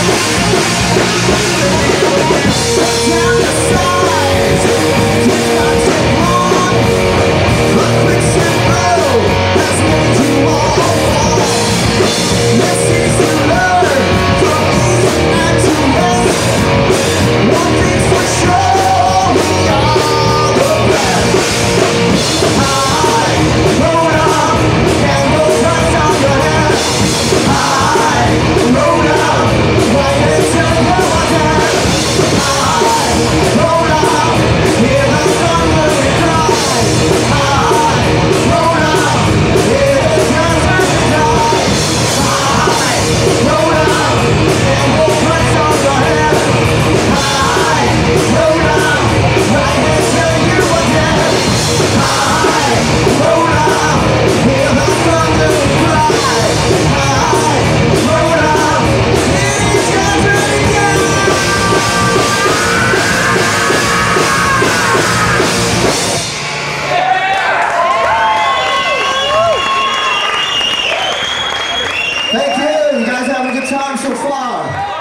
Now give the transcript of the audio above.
Let's go. You guys having a good time so far?